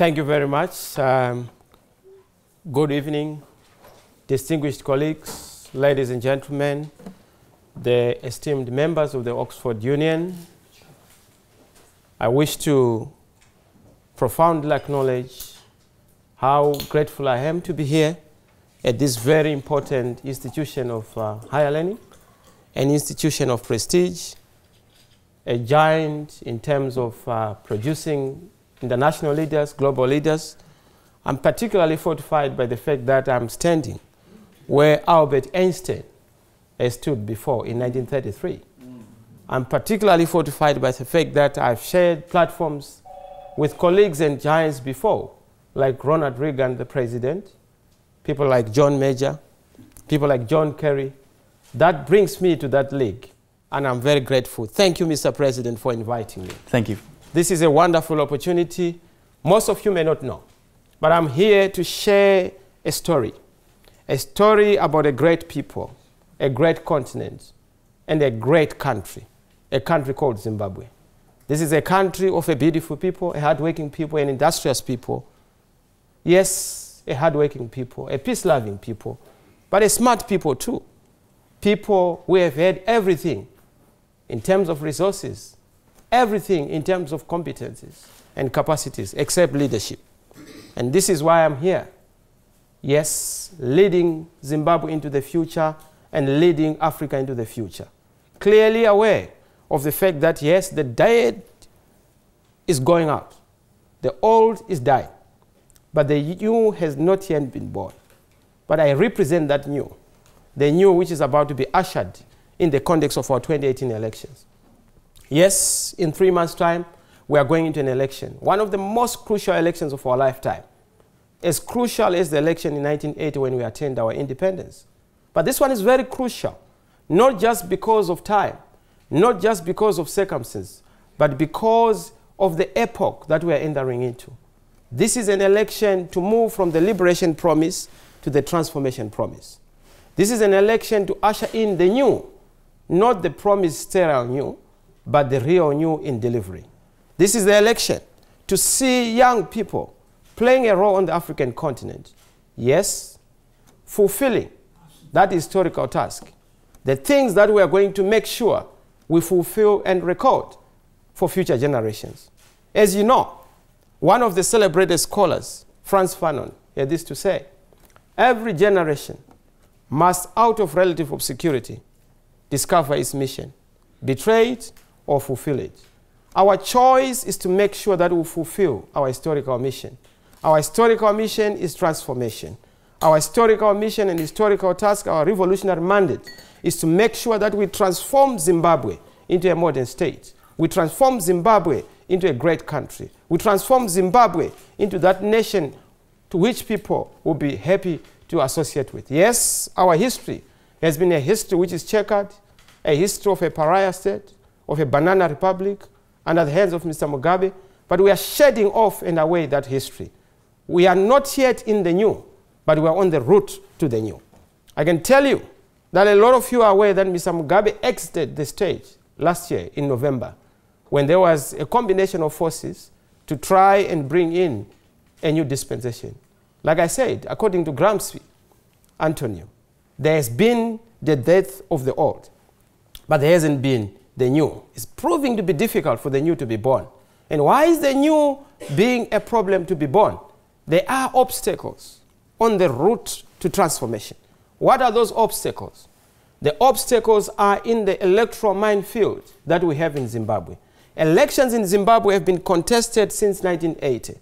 Thank you very much. Um, good evening, distinguished colleagues, ladies and gentlemen, the esteemed members of the Oxford Union. I wish to profoundly acknowledge how grateful I am to be here at this very important institution of uh, higher learning, an institution of prestige, a giant in terms of uh, producing international leaders, global leaders. I'm particularly fortified by the fact that I'm standing where Albert Einstein stood before in 1933. I'm particularly fortified by the fact that I've shared platforms with colleagues and giants before, like Ronald Reagan, the president, people like John Major, people like John Kerry. That brings me to that league, and I'm very grateful. Thank you, Mr. President, for inviting me. Thank you. This is a wonderful opportunity. Most of you may not know, but I'm here to share a story, a story about a great people, a great continent, and a great country, a country called Zimbabwe. This is a country of a beautiful people, a hardworking people, an industrious people. Yes, a hardworking people, a peace loving people, but a smart people too. People who have had everything in terms of resources, everything in terms of competencies and capacities except leadership. And this is why I'm here. Yes, leading Zimbabwe into the future and leading Africa into the future. Clearly aware of the fact that, yes, the diet is going out, the old is dying, but the new has not yet been born. But I represent that new, the new which is about to be ushered in the context of our 2018 elections. Yes, in three months' time, we are going into an election, one of the most crucial elections of our lifetime, as crucial as the election in 1980 when we attained our independence. But this one is very crucial, not just because of time, not just because of circumstances, but because of the epoch that we are entering into. This is an election to move from the liberation promise to the transformation promise. This is an election to usher in the new, not the promised sterile new, but the real new in delivery. This is the election to see young people playing a role on the African continent. Yes, fulfilling that historical task. The things that we are going to make sure we fulfill and record for future generations. As you know, one of the celebrated scholars, Frantz Fanon, had this to say every generation must, out of relative obscurity, discover its mission, betray it, or fulfill it. Our choice is to make sure that we fulfill our historical mission. Our historical mission is transformation. Our historical mission and historical task, our revolutionary mandate, is to make sure that we transform Zimbabwe into a modern state. We transform Zimbabwe into a great country. We transform Zimbabwe into that nation to which people will be happy to associate with. Yes, our history has been a history which is checkered, a history of a pariah state, of a banana republic under the hands of Mr. Mugabe, but we are shedding off and away that history. We are not yet in the new, but we are on the route to the new. I can tell you that a lot of you are aware that Mr. Mugabe exited the stage last year in November when there was a combination of forces to try and bring in a new dispensation. Like I said, according to Gramsci, Antonio, there has been the death of the old, but there hasn't been the new. It's proving to be difficult for the new to be born. And why is the new being a problem to be born? There are obstacles on the route to transformation. What are those obstacles? The obstacles are in the electoral minefield that we have in Zimbabwe. Elections in Zimbabwe have been contested since 1980.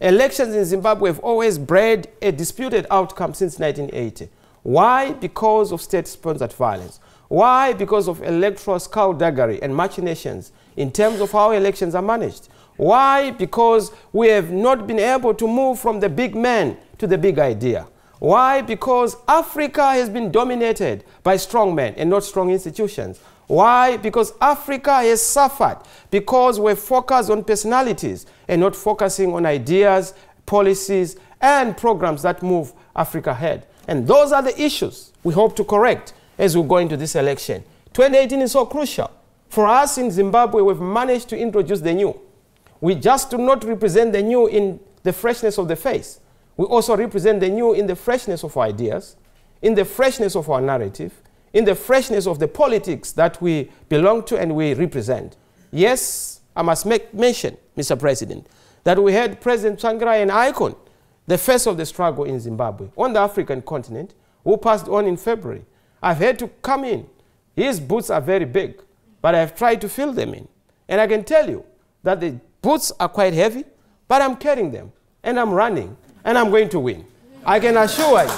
Elections in Zimbabwe have always bred a disputed outcome since 1980. Why? Because of state sponsored violence. Why? Because of electoral skullduggery and machinations in terms of how elections are managed. Why? Because we have not been able to move from the big man to the big idea. Why? Because Africa has been dominated by strong men and not strong institutions. Why? Because Africa has suffered because we're focused on personalities and not focusing on ideas, policies, and programs that move Africa ahead. And those are the issues we hope to correct as we go into this election. 2018 is so crucial. For us in Zimbabwe, we've managed to introduce the new. We just do not represent the new in the freshness of the face. We also represent the new in the freshness of our ideas, in the freshness of our narrative, in the freshness of the politics that we belong to and we represent. Yes, I must make mention, Mr. President, that we had President Tsvangirai, an icon, the face of the struggle in Zimbabwe, on the African continent, who passed on in February. I've had to come in. His boots are very big, but I've tried to fill them in. And I can tell you that the boots are quite heavy, but I'm carrying them, and I'm running, and I'm going to win. I can assure you.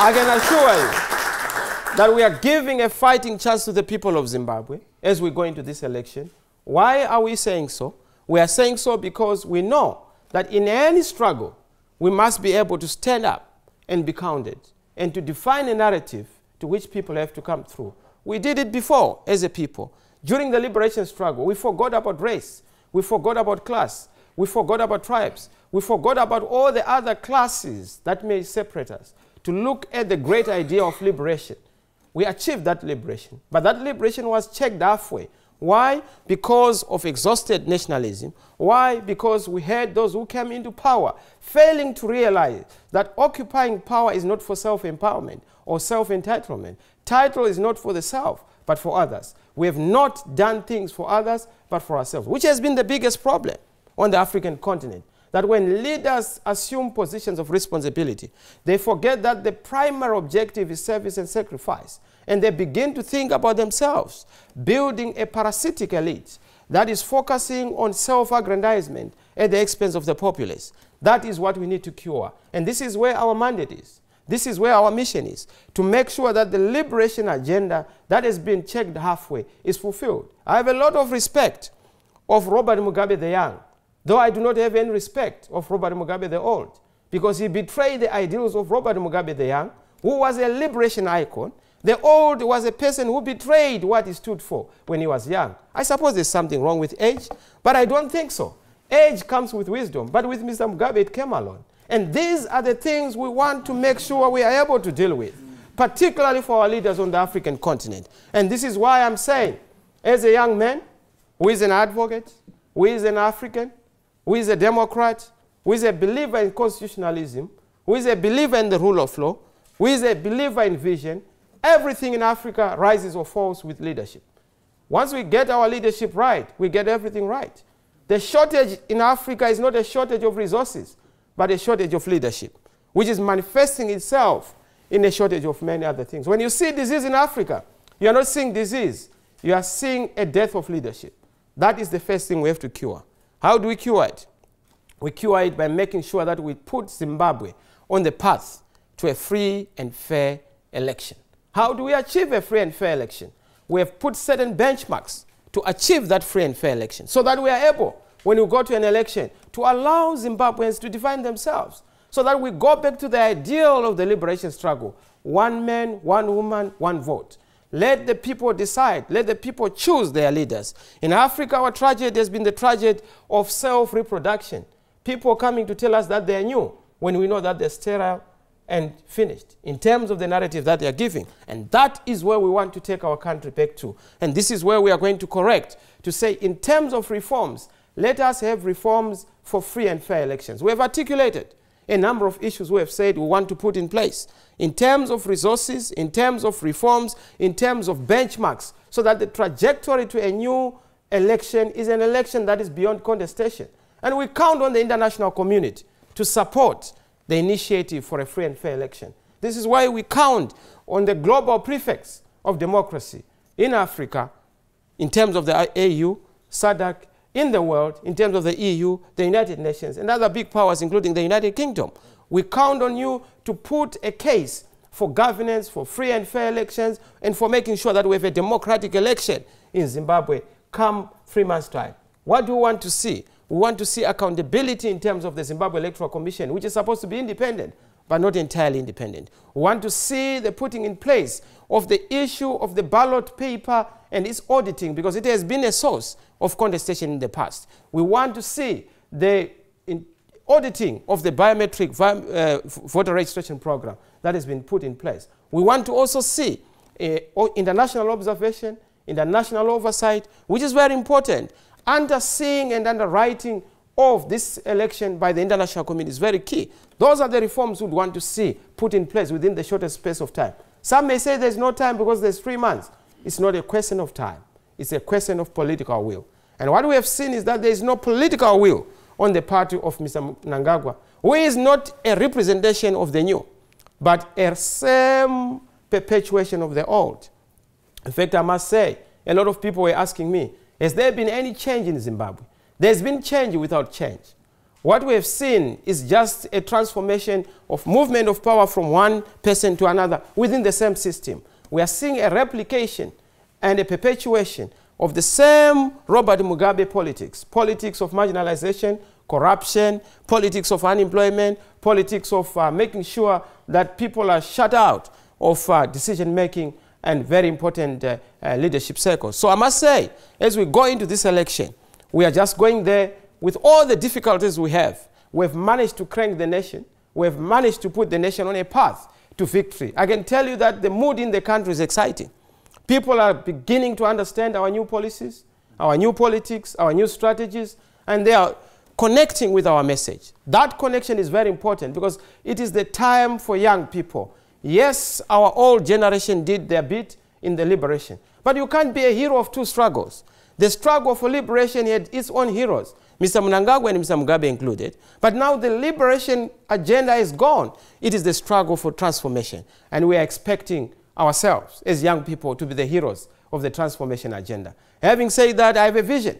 I can assure you that we are giving a fighting chance to the people of Zimbabwe as we go into this election. Why are we saying so? We are saying so because we know that in any struggle, we must be able to stand up and be counted and to define a narrative to which people have to come through. We did it before as a people. During the liberation struggle, we forgot about race, we forgot about class, we forgot about tribes, we forgot about all the other classes that may separate us to look at the great idea of liberation. We achieved that liberation, but that liberation was checked halfway why? Because of exhausted nationalism. Why? Because we had those who came into power failing to realize that occupying power is not for self empowerment or self entitlement. Title is not for the self, but for others. We have not done things for others, but for ourselves, which has been the biggest problem on the African continent. That when leaders assume positions of responsibility, they forget that the primary objective is service and sacrifice and they begin to think about themselves, building a parasitic elite that is focusing on self aggrandizement at the expense of the populace. That is what we need to cure. And this is where our mandate is. This is where our mission is to make sure that the liberation agenda that has been checked halfway is fulfilled. I have a lot of respect of Robert Mugabe the Young, though I do not have any respect of Robert Mugabe the Old, because he betrayed the ideals of Robert Mugabe the Young, who was a liberation icon the old was a person who betrayed what he stood for when he was young. I suppose there's something wrong with age, but I don't think so. Age comes with wisdom, but with Mr. Mugabe it came along. And these are the things we want to make sure we are able to deal with, particularly for our leaders on the African continent. And this is why I'm saying, as a young man who is an advocate, who is an African, who is a Democrat, who is a believer in constitutionalism, who is a believer in the rule of law, who is a believer in vision, Everything in Africa rises or falls with leadership. Once we get our leadership right, we get everything right. The shortage in Africa is not a shortage of resources, but a shortage of leadership, which is manifesting itself in a shortage of many other things. When you see disease in Africa, you are not seeing disease, you are seeing a death of leadership. That is the first thing we have to cure. How do we cure it? We cure it by making sure that we put Zimbabwe on the path to a free and fair election. How do we achieve a free and fair election? We have put certain benchmarks to achieve that free and fair election so that we are able, when we go to an election, to allow Zimbabweans to define themselves so that we go back to the ideal of the liberation struggle one man, one woman, one vote. Let the people decide. Let the people choose their leaders. In Africa, our tragedy has been the tragedy of self reproduction. People coming to tell us that they are new when we know that they're sterile and finished in terms of the narrative that they are giving. And that is where we want to take our country back to. And this is where we are going to correct to say, in terms of reforms, let us have reforms for free and fair elections. We have articulated a number of issues we have said we want to put in place in terms of resources, in terms of reforms, in terms of benchmarks, so that the trajectory to a new election is an election that is beyond contestation. And we count on the international community to support the initiative for a free and fair election. This is why we count on the global prefects of democracy in Africa, in terms of the AU, SADC, in the world, in terms of the EU, the United Nations, and other big powers, including the United Kingdom. We count on you to put a case for governance, for free and fair elections, and for making sure that we have a democratic election in Zimbabwe come three months' time. What do you want to see? We want to see accountability in terms of the Zimbabwe Electoral Commission, which is supposed to be independent, but not entirely independent. We want to see the putting in place of the issue of the ballot paper and its auditing, because it has been a source of contestation in the past. We want to see the auditing of the biometric uh, voter registration program that has been put in place. We want to also see uh, international observation, international oversight, which is very important underseeing and underwriting of this election by the international community is very key. Those are the reforms we'd want to see put in place within the shortest space of time. Some may say there's no time because there's three months. It's not a question of time. It's a question of political will. And what we have seen is that there is no political will on the part of Mr. Mnangagwa, who is not a representation of the new, but a same perpetuation of the old. In fact, I must say, a lot of people were asking me, has there been any change in Zimbabwe? There's been change without change. What we have seen is just a transformation of movement of power from one person to another within the same system. We are seeing a replication and a perpetuation of the same Robert Mugabe politics, politics of marginalization, corruption, politics of unemployment, politics of uh, making sure that people are shut out of uh, decision making and very important uh, uh, leadership circles. So I must say, as we go into this election, we are just going there with all the difficulties we have. We've managed to crank the nation. We've managed to put the nation on a path to victory. I can tell you that the mood in the country is exciting. People are beginning to understand our new policies, our new politics, our new strategies, and they are connecting with our message. That connection is very important because it is the time for young people Yes, our old generation did their bit in the liberation. But you can't be a hero of two struggles. The struggle for liberation had its own heroes, Mr. Mnangagwa and Mr. Mugabe included. But now the liberation agenda is gone. It is the struggle for transformation. And we are expecting ourselves as young people to be the heroes of the transformation agenda. Having said that, I have a vision.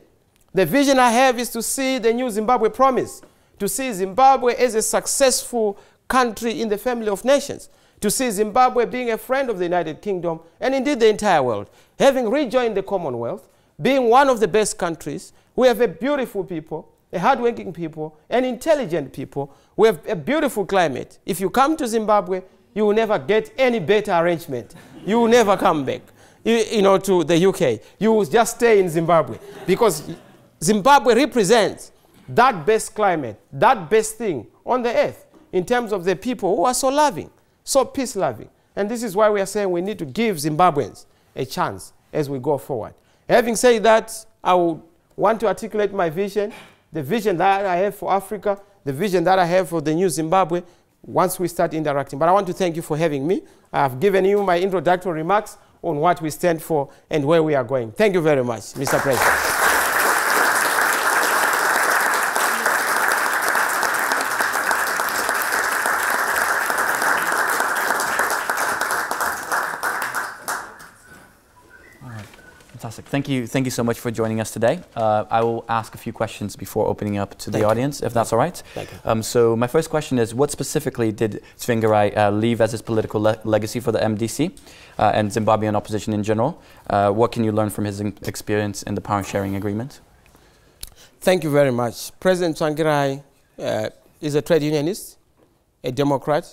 The vision I have is to see the new Zimbabwe promise, to see Zimbabwe as a successful country in the family of nations to see Zimbabwe being a friend of the United Kingdom and indeed the entire world, having rejoined the Commonwealth, being one of the best countries. We have a beautiful people, a hardworking people, an intelligent people. We have a beautiful climate. If you come to Zimbabwe, you will never get any better arrangement. You will never come back, you, you know, to the UK. You will just stay in Zimbabwe because Zimbabwe represents that best climate, that best thing on the earth in terms of the people who are so loving so peace loving. And this is why we are saying we need to give Zimbabweans a chance as we go forward. Having said that, I would want to articulate my vision, the vision that I have for Africa, the vision that I have for the new Zimbabwe once we start interacting. But I want to thank you for having me. I have given you my introductory remarks on what we stand for and where we are going. Thank you very much, Mr. President. Thank you. Thank you so much for joining us today. Uh, I will ask a few questions before opening up to Thank the you. audience, if that's all right. Thank you. Um, so my first question is, what specifically did Tsvangirai uh, leave as his political le legacy for the MDC uh, and Zimbabwean opposition in general? Uh, what can you learn from his experience in the power sharing agreement? Thank you very much. President Tsvangirai uh, is a trade unionist, a Democrat.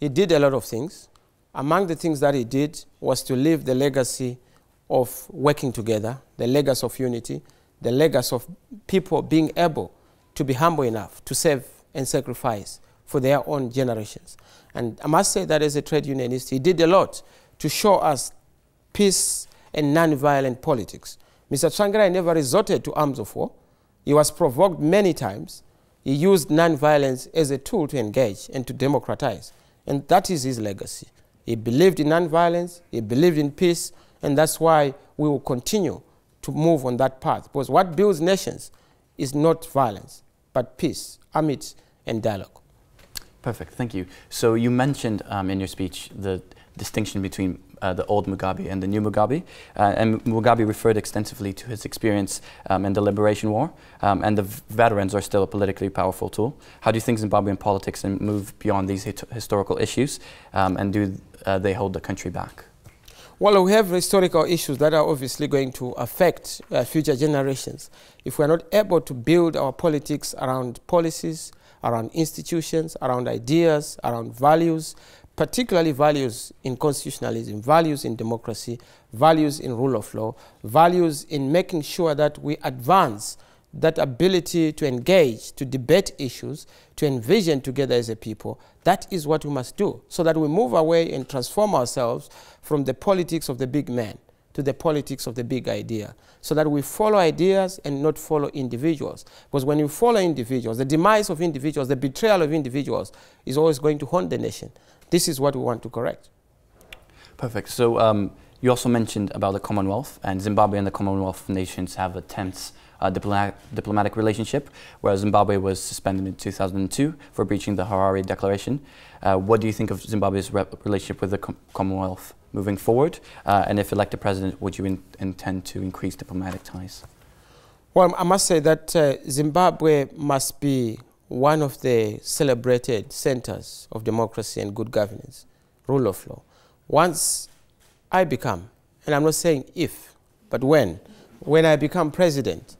He did a lot of things. Among the things that he did was to leave the legacy of working together, the legacy of unity, the legacy of people being able to be humble enough to serve and sacrifice for their own generations. And I must say that as a trade unionist, he did a lot to show us peace and non-violent politics. Mr. Tsvangirai never resorted to arms of war. He was provoked many times. He used non-violence as a tool to engage and to democratize. And that is his legacy. He believed in non-violence. He believed in peace. And that's why we will continue to move on that path. Because what builds nations is not violence, but peace, amidst, and dialogue. Perfect, thank you. So you mentioned um, in your speech the distinction between uh, the old Mugabe and the new Mugabe. Uh, and Mugabe referred extensively to his experience um, in the liberation war, um, and the veterans are still a politically powerful tool. How do you think Zimbabwean politics move beyond these historical issues, um, and do uh, they hold the country back? Well, we have historical issues that are obviously going to affect uh, future generations. If we're not able to build our politics around policies, around institutions, around ideas, around values, particularly values in constitutionalism, values in democracy, values in rule of law, values in making sure that we advance that ability to engage, to debate issues, to envision together as a people, that is what we must do so that we move away and transform ourselves from the politics of the big man to the politics of the big idea so that we follow ideas and not follow individuals. Because when you follow individuals, the demise of individuals, the betrayal of individuals is always going to haunt the nation. This is what we want to correct. Perfect. So um, you also mentioned about the Commonwealth, and Zimbabwe and the Commonwealth nations have a tense uh, diplomatic, diplomatic relationship, whereas Zimbabwe was suspended in 2002 for breaching the Harare Declaration. Uh, what do you think of Zimbabwe's relationship with the Com Commonwealth moving forward? Uh, and if elected president, would you in intend to increase diplomatic ties? Well, I must say that uh, Zimbabwe must be one of the celebrated centers of democracy and good governance, rule of law. Once I become, and I'm not saying if, but when, when I become president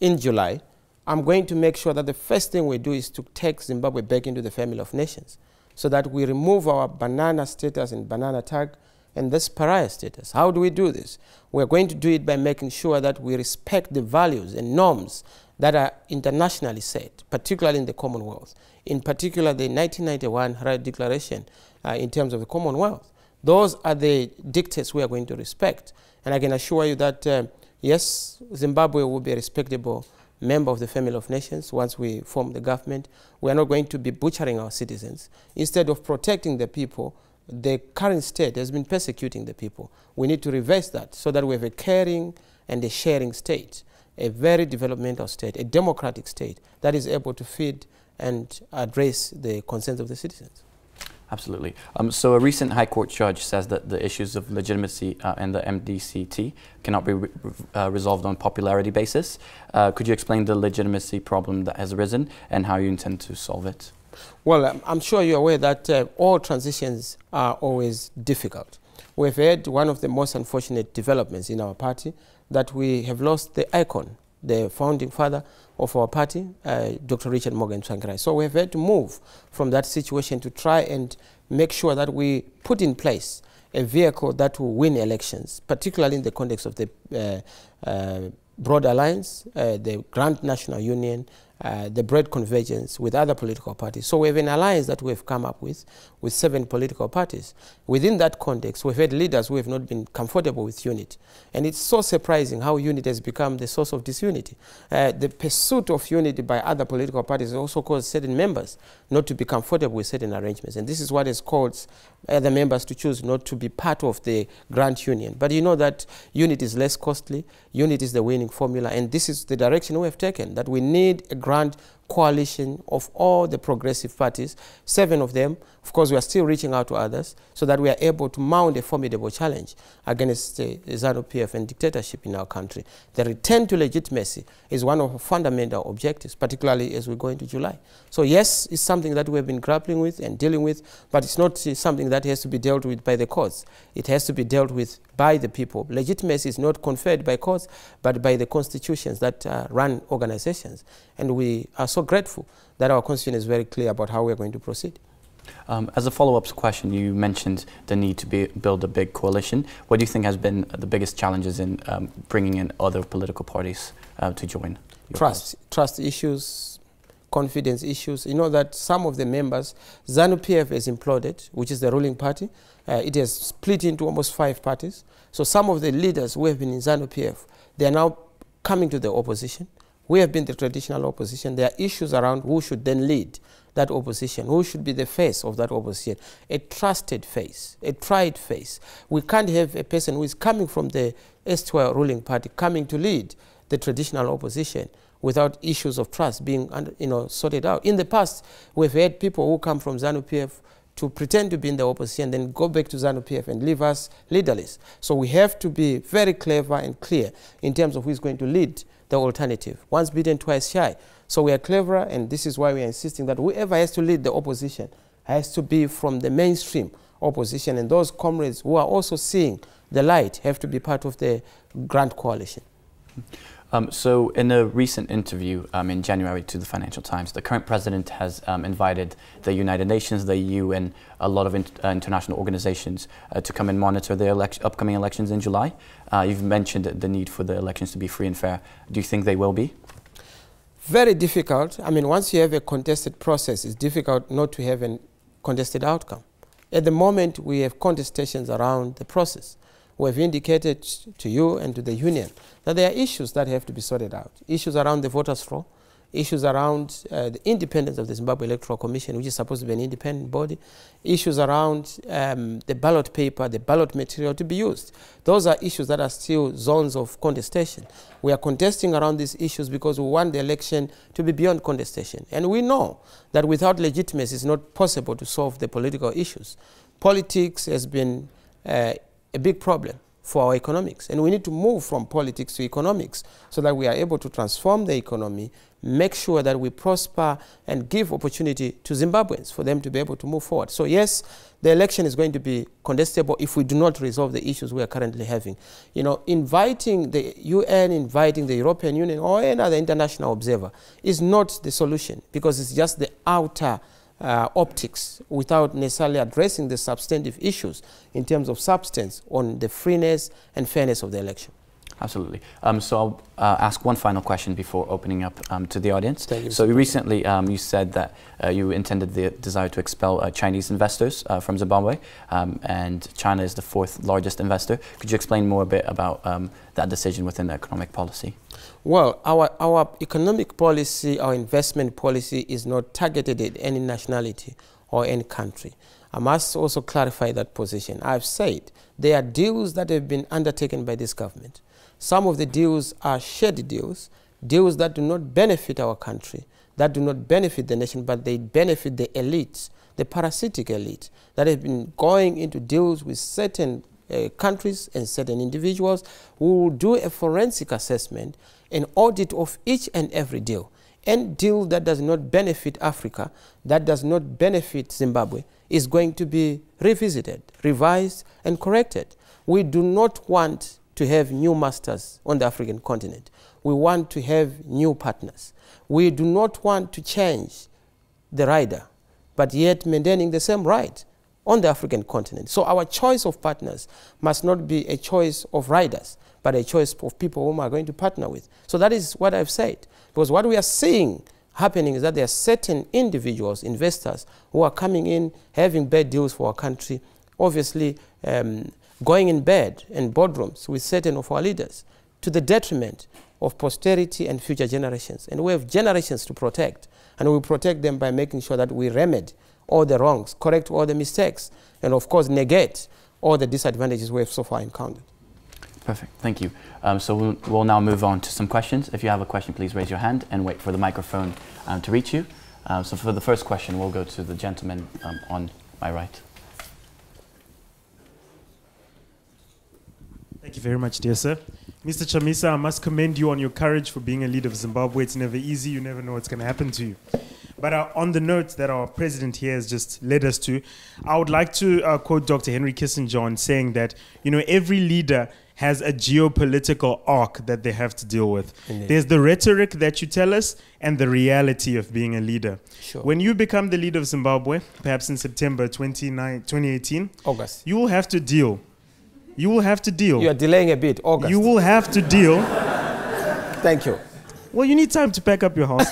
in July, I'm going to make sure that the first thing we do is to take Zimbabwe back into the family of nations so that we remove our banana status and banana tag and this pariah status. How do we do this? We're going to do it by making sure that we respect the values and norms that are internationally set, particularly in the Commonwealth. In particular, the 1991 Harare Declaration uh, in terms of the Commonwealth. Those are the dictates we are going to respect. And I can assure you that, uh, yes, Zimbabwe will be a respectable member of the family of nations once we form the government. We are not going to be butchering our citizens. Instead of protecting the people, the current state has been persecuting the people. We need to reverse that so that we have a caring and a sharing state, a very developmental state, a democratic state that is able to feed and address the concerns of the citizens. Absolutely. Um, so a recent High Court judge says that the issues of legitimacy uh, and the MDCT cannot be re uh, resolved on popularity basis. Uh, could you explain the legitimacy problem that has arisen and how you intend to solve it? Well, I'm sure you're aware that uh, all transitions are always difficult. We've had one of the most unfortunate developments in our party that we have lost the icon, the founding father of our party, uh, Dr. Richard Morgan Tsvangirai. So we've had to move from that situation to try and make sure that we put in place a vehicle that will win elections, particularly in the context of the uh, uh, Broad Alliance, uh, the Grand National Union, uh, the broad convergence with other political parties. So we have an alliance that we've come up with, with seven political parties. Within that context, we've had leaders who have not been comfortable with unity. And it's so surprising how unity has become the source of disunity. Uh, the pursuit of unity by other political parties also caused certain members not to be comfortable with certain arrangements. And this is what has caused other uh, members to choose not to be part of the Grand Union. But you know that unit is less costly, unit is the winning formula, and this is the direction we have taken, that we need a grand coalition of all the progressive parties, seven of them. Of course, we are still reaching out to others so that we are able to mount a formidable challenge against the ZANU-PF and dictatorship in our country. The return to legitimacy is one of our fundamental objectives, particularly as we go into July. So yes, it's something that we've been grappling with and dealing with, but it's not something that has to be dealt with by the courts. It has to be dealt with by the people. Legitimacy is not conferred by courts, but by the constitutions that uh, run organizations. And we are so grateful that our constitution is very clear about how we're going to proceed. Um, as a follow-up question, you mentioned the need to be, build a big coalition. What do you think has been the biggest challenges in um, bringing in other political parties uh, to join? Trust, trust issues, confidence issues. You know that some of the members, ZANU-PF has imploded, which is the ruling party. Uh, it has split into almost five parties. So some of the leaders who have been in ZANU-PF, they are now coming to the opposition. We have been the traditional opposition. There are issues around who should then lead that opposition, who should be the face of that opposition. A trusted face, a tried face. We can't have a person who is coming from the S12 ruling party coming to lead the traditional opposition without issues of trust being you know, sorted out. In the past, we've had people who come from ZANU-PF to pretend to be in the opposition, and then go back to ZANU-PF and leave us leaderless. So we have to be very clever and clear in terms of who is going to lead the alternative. Once beaten, twice shy. So we are cleverer, and this is why we are insisting that whoever has to lead the opposition has to be from the mainstream opposition, and those comrades who are also seeing the light have to be part of the grand coalition. Um, so in a recent interview um, in January to the Financial Times, the current president has um, invited the United Nations, the EU, and a lot of in, uh, international organizations uh, to come and monitor the upcoming elections in July. Uh, you've mentioned the need for the elections to be free and fair. Do you think they will be? Very difficult. I mean, once you have a contested process, it's difficult not to have a contested outcome. At the moment, we have contestations around the process. We have indicated to you and to the union that there are issues that have to be sorted out. Issues around the voters' roll, issues around uh, the independence of the Zimbabwe Electoral Commission, which is supposed to be an independent body, issues around um, the ballot paper, the ballot material to be used. Those are issues that are still zones of contestation. We are contesting around these issues because we want the election to be beyond contestation. And we know that without legitimacy, it's not possible to solve the political issues. Politics has been uh, a big problem for our economics. And we need to move from politics to economics so that we are able to transform the economy, make sure that we prosper and give opportunity to Zimbabweans for them to be able to move forward. So yes, the election is going to be contestable if we do not resolve the issues we are currently having. You know, inviting the UN, inviting the European Union or any other international observer is not the solution because it's just the outer uh, optics without necessarily addressing the substantive issues in terms of substance on the freeness and fairness of the election. Absolutely. Um, so I'll uh, ask one final question before opening up um, to the audience. Thank you, so recently um, you said that uh, you intended the desire to expel uh, Chinese investors uh, from Zimbabwe, um, and China is the fourth largest investor. Could you explain more a bit about um, that decision within the economic policy? Well, our, our economic policy, our investment policy is not targeted at any nationality or any country. I must also clarify that position. I've said there are deals that have been undertaken by this government some of the deals are shared deals, deals that do not benefit our country, that do not benefit the nation, but they benefit the elites, the parasitic elite that have been going into deals with certain uh, countries and certain individuals will do a forensic assessment, an audit of each and every deal. Any deal that does not benefit Africa, that does not benefit Zimbabwe, is going to be revisited, revised, and corrected. We do not want to have new masters on the African continent. We want to have new partners. We do not want to change the rider, but yet maintaining the same right on the African continent. So our choice of partners must not be a choice of riders, but a choice of people whom we are going to partner with. So that is what I've said. Because what we are seeing happening is that there are certain individuals, investors, who are coming in, having bad deals for our country, obviously um, going in bed in boardrooms with certain of our leaders to the detriment of posterity and future generations. And we have generations to protect, and we protect them by making sure that we remedy all the wrongs, correct all the mistakes, and of course negate all the disadvantages we have so far encountered. Perfect, thank you. Um, so we'll, we'll, now move on to some questions. If you have a question, please raise your hand and wait for the microphone um, to reach you. Um, so for the first question, we'll go to the gentleman um, on my right. Thank you very much, dear sir. Mr. Chamisa, I must commend you on your courage for being a leader of Zimbabwe. It's never easy. You never know what's going to happen to you. But uh, on the note that our president here has just led us to, I would like to uh, quote Dr. Henry Kissinger on saying that, you know, every leader has a geopolitical arc that they have to deal with. Indeed. There's the rhetoric that you tell us and the reality of being a leader. Sure. When you become the leader of Zimbabwe, perhaps in September 2018, August, you will have to deal you will have to deal. You are delaying a bit. August. You will have to deal. Thank you. Well, you need time to pack up your house.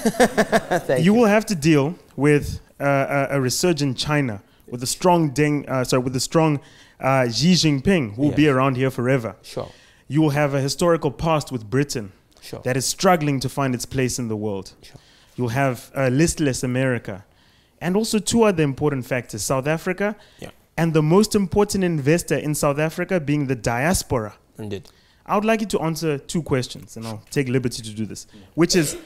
you, you will have to deal with uh, a, a resurgent China, with a strong Deng, uh, sorry, with a strong uh, Xi Jinping, who will yes. be around here forever. Sure. You will have a historical past with Britain sure. that is struggling to find its place in the world. Sure. You'll have a listless America, and also two other important factors: South Africa yeah and the most important investor in South Africa being the diaspora. Indeed. I would like you to answer two questions, and I'll take liberty to do this, which is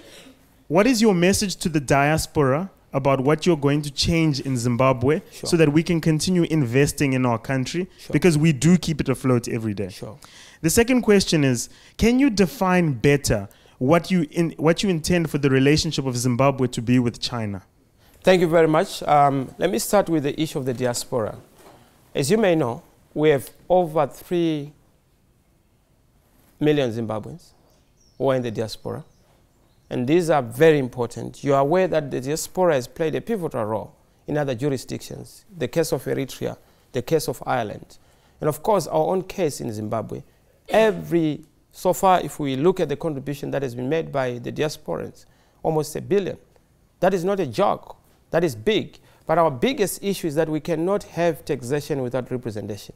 what is your message to the diaspora about what you're going to change in Zimbabwe sure. so that we can continue investing in our country sure. because we do keep it afloat every day. Sure. The second question is can you define better what you, in, what you intend for the relationship of Zimbabwe to be with China? Thank you very much. Um, let me start with the issue of the diaspora. As you may know, we have over 3 million Zimbabweans who are in the diaspora. And these are very important. You are aware that the diaspora has played a pivotal role in other jurisdictions, the case of Eritrea, the case of Ireland. And of course, our own case in Zimbabwe. Every, so far, if we look at the contribution that has been made by the diasporans, almost a billion. That is not a joke. That is big. But our biggest issue is that we cannot have taxation without representation.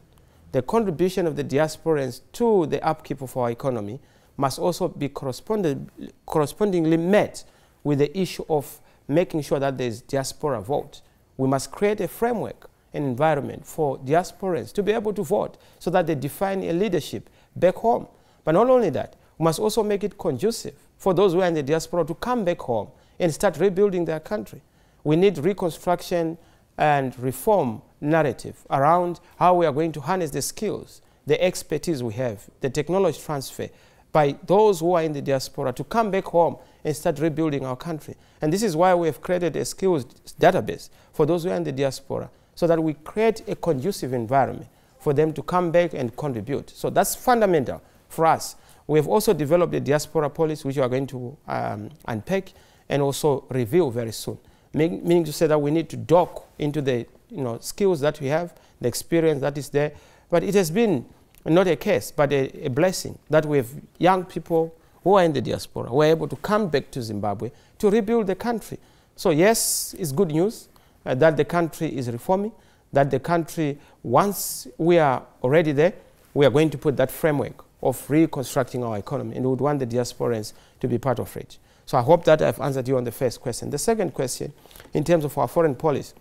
The contribution of the diasporans to the upkeep of our economy must also be correspondingly met with the issue of making sure that there's diaspora vote. We must create a framework, an environment for diasporans to be able to vote so that they define a leadership back home. But not only that, we must also make it conducive for those who are in the diaspora to come back home and start rebuilding their country. We need reconstruction and reform narrative around how we are going to harness the skills, the expertise we have, the technology transfer by those who are in the diaspora to come back home and start rebuilding our country. And this is why we have created a skills database for those who are in the diaspora so that we create a conducive environment for them to come back and contribute. So that's fundamental for us. We have also developed a diaspora policy, which we are going to um, unpack and also review very soon. Meaning to say that we need to dock into the you know, skills that we have, the experience that is there. But it has been not a case, but a, a blessing that we have young people who are in the diaspora who are able to come back to Zimbabwe to rebuild the country. So yes, it's good news uh, that the country is reforming, that the country, once we are already there, we are going to put that framework of reconstructing our economy, and we would want the diasporans to be part of it. So I hope that I've answered you on the first question. The second question, in terms of our foreign policy,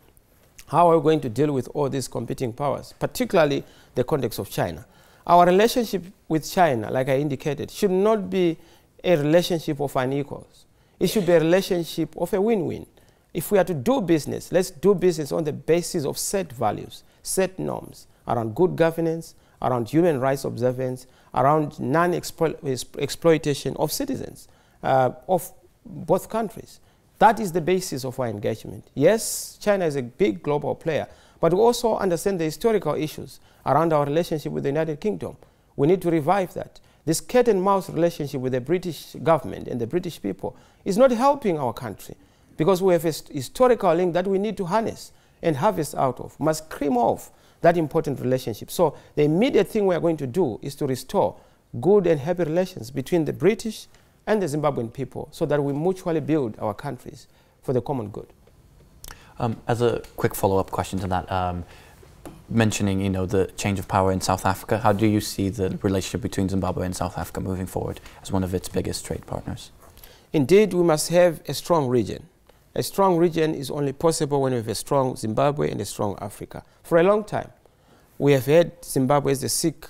how are we going to deal with all these competing powers, particularly the context of China? Our relationship with China, like I indicated, should not be a relationship of unequals. It should be a relationship of a win-win. If we are to do business, let's do business on the basis of set values, set norms around good governance, around human rights observance, around non-exploitation of citizens uh, of both countries. That is the basis of our engagement. Yes, China is a big global player, but we also understand the historical issues around our relationship with the United Kingdom. We need to revive that. This cat and mouse relationship with the British government and the British people is not helping our country because we have a historical link that we need to harness and harvest out of, must cream off that important relationship. So the immediate thing we are going to do is to restore good and happy relations between the British and the Zimbabwean people so that we mutually build our countries for the common good. Um, as a quick follow-up question to that, um, mentioning you know the change of power in South Africa, how do you see the relationship between Zimbabwe and South Africa moving forward as one of its biggest trade partners? Indeed, we must have a strong region. A strong region is only possible when we have a strong Zimbabwe and a strong Africa. For a long time, we have had Zimbabwe as the sick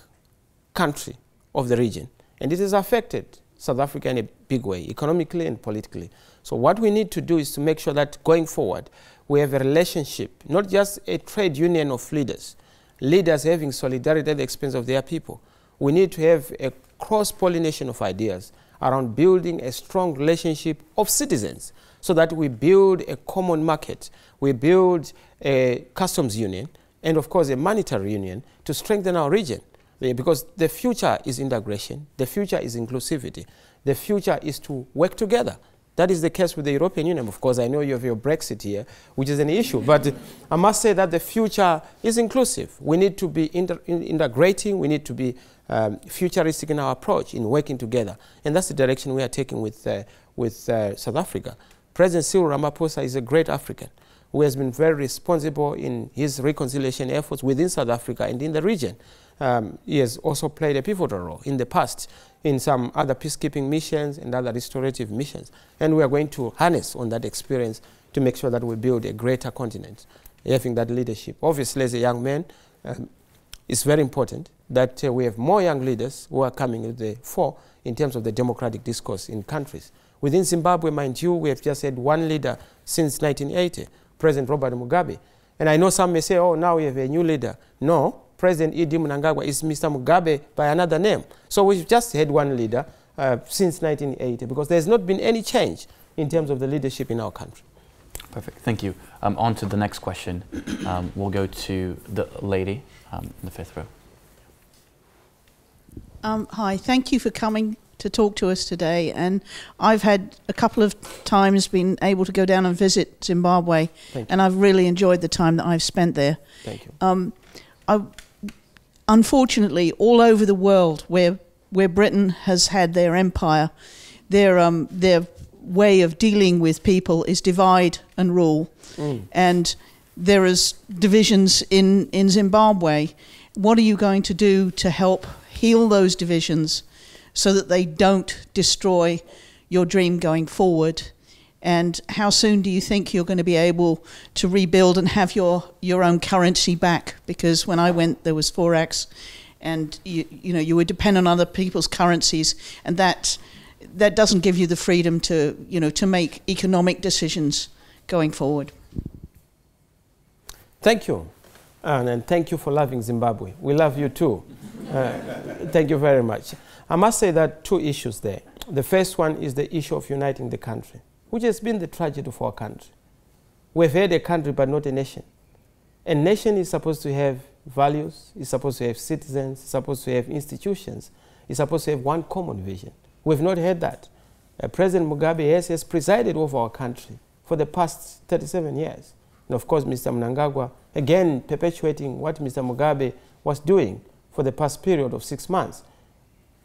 country of the region, and it has affected South Africa in a big way, economically and politically. So what we need to do is to make sure that going forward, we have a relationship, not just a trade union of leaders, leaders having solidarity at the expense of their people. We need to have a cross-pollination of ideas around building a strong relationship of citizens so that we build a common market, we build a customs union, and of course a monetary union to strengthen our region. Because the future is integration, the future is inclusivity, the future is to work together. That is the case with the European Union. Of course, I know you have your Brexit here, which is an issue. But I must say that the future is inclusive. We need to be integrating. We need to be um, futuristic in our approach, in working together. And that's the direction we are taking with, uh, with uh, South Africa. President Cyril Ramaphosa is a great African who has been very responsible in his reconciliation efforts within South Africa and in the region. Um, he has also played a pivotal role in the past in some other peacekeeping missions and other restorative missions. And we are going to harness on that experience to make sure that we build a greater continent, having that leadership. Obviously, as a young man, um, it's very important that uh, we have more young leaders who are coming to the fore in terms of the democratic discourse in countries. Within Zimbabwe, mind you, we have just had one leader since 1980, President Robert Mugabe. And I know some may say, oh, now we have a new leader. No, President ED Mnangagwa is Mr. Mugabe by another name. So we've just had one leader uh, since 1980 because there's not been any change in terms of the leadership in our country. Perfect, thank you. Um, on to the next question. Um, we'll go to the lady um, in the fifth row. Um, hi, thank you for coming to talk to us today. And I've had a couple of times been able to go down and visit Zimbabwe, and I've really enjoyed the time that I've spent there. Thank you. Um, I, unfortunately, all over the world where where Britain has had their empire, their um, their way of dealing with people is divide and rule, mm. and there is divisions in in Zimbabwe, What are you going to do to help heal those divisions so that they don't destroy your dream going forward? And how soon do you think you're going to be able to rebuild and have your, your own currency back? Because when I went, there was Forex, and you, you know you were dependent on other people's currencies, and that that doesn't give you the freedom to you know to make economic decisions going forward. Thank you. And, and thank you for loving Zimbabwe. We love you too. Uh, thank you very much. I must say that two issues there. The first one is the issue of uniting the country, which has been the tragedy of our country. We've had a country but not a nation. A nation is supposed to have values, it's supposed to have citizens, it's supposed to have institutions, it's supposed to have one common vision. We've not had that. Uh, President Mugabe has, has presided over our country for the past 37 years. And of course, Mr. Mnangagwa, again, perpetuating what Mr. Mugabe was doing for the past period of six months.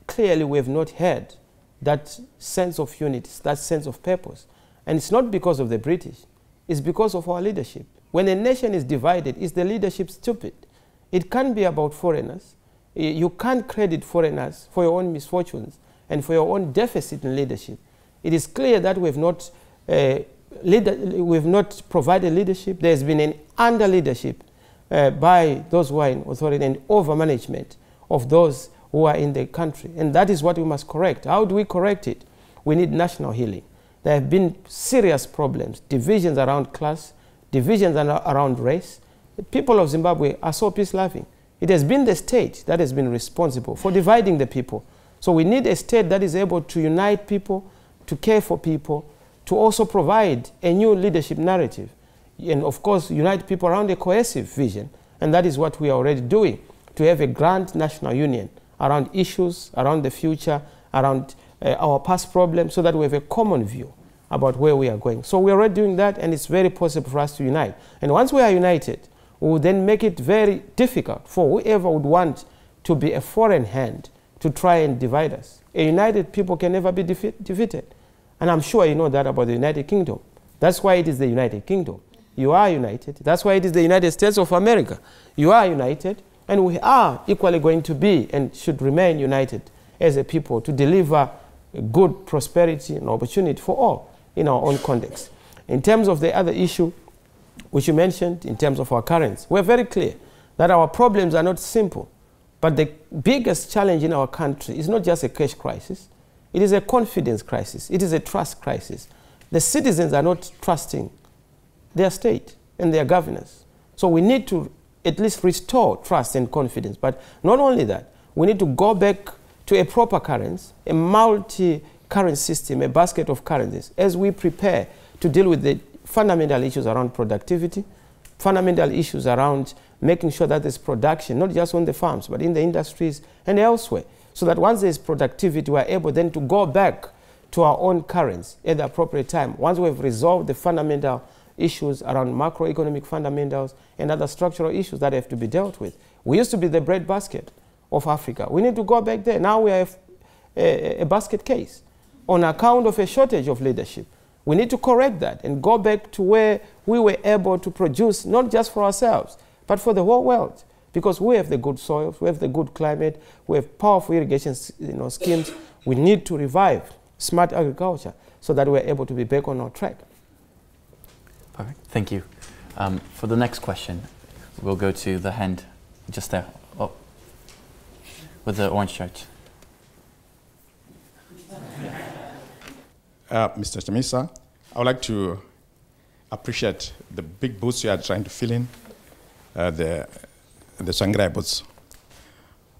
Clearly, we have not had that sense of unity, that sense of purpose. And it's not because of the British, it's because of our leadership. When a nation is divided, is the leadership stupid? It can't be about foreigners. You can't credit foreigners for your own misfortunes and for your own deficit in leadership. It is clear that we have not uh, we've not provided leadership. There's been an under leadership uh, by those who are in authority and over management of those who are in the country. And that is what we must correct. How do we correct it? We need national healing. There have been serious problems, divisions around class, divisions around race. The people of Zimbabwe are so peace loving. It has been the state that has been responsible for dividing the people. So we need a state that is able to unite people, to care for people, to also provide a new leadership narrative and of course unite people around a cohesive vision and that is what we are already doing to have a grand national union around issues around the future around uh, our past problems so that we have a common view about where we are going so we're already doing that and it's very possible for us to unite and once we are united we will then make it very difficult for whoever would want to be a foreign hand to try and divide us a united people can never be defeated and I'm sure you know that about the United Kingdom. That's why it is the United Kingdom. You are united. That's why it is the United States of America. You are united, and we are equally going to be and should remain united as a people to deliver good prosperity and opportunity for all in our own context. In terms of the other issue, which you mentioned, in terms of our currency, we're very clear that our problems are not simple. But the biggest challenge in our country is not just a cash crisis, it is a confidence crisis. It is a trust crisis. The citizens are not trusting their state and their governors. So we need to at least restore trust and confidence. But not only that, we need to go back to a proper currency, a multi-currency system, a basket of currencies, as we prepare to deal with the fundamental issues around productivity, fundamental issues around making sure that there's production, not just on the farms, but in the industries and elsewhere so that once there's productivity, we're able then to go back to our own currency at the appropriate time. Once we've resolved the fundamental issues around macroeconomic fundamentals and other structural issues that have to be dealt with. We used to be the breadbasket of Africa. We need to go back there. Now we have a, a basket case on account of a shortage of leadership. We need to correct that and go back to where we were able to produce not just for ourselves, but for the whole world because we have the good soils, we have the good climate, we have powerful irrigation you know, schemes. We need to revive smart agriculture so that we're able to be back on our track. Perfect. Thank you. Um, for the next question, we'll go to the hand just there, oh, with the orange shirt. Uh, Mr. Chamisa, I would like to appreciate the big boots you are trying to fill in, uh, the the Tsvangirai boots.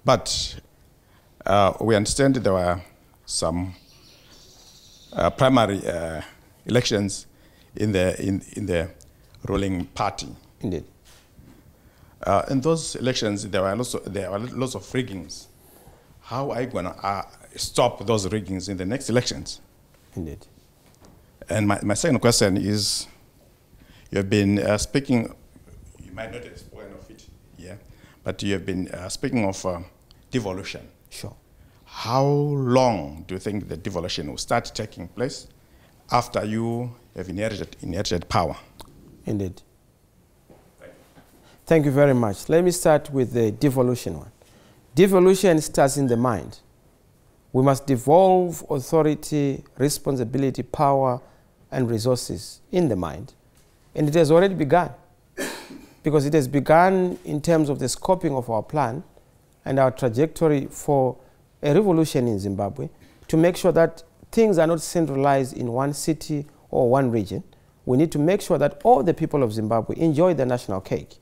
But uh, we understand there were some uh, primary uh, elections in the, in, in the ruling party. Indeed. Uh, in those elections, there were lots of, there were lots of riggings. How are you going to uh, stop those riggings in the next elections? Indeed. And my, my second question is, you have been uh, speaking, you might not have spoken of it yeah, but you have been uh, speaking of uh, devolution. Sure. How long do you think the devolution will start taking place after you have inherited, inherited power? Indeed. Thank you very much. Let me start with the devolution one. Devolution starts in the mind. We must devolve authority, responsibility, power, and resources in the mind. And it has already begun because it has begun in terms of the scoping of our plan and our trajectory for a revolution in Zimbabwe to make sure that things are not centralized in one city or one region. We need to make sure that all the people of Zimbabwe enjoy the national cake.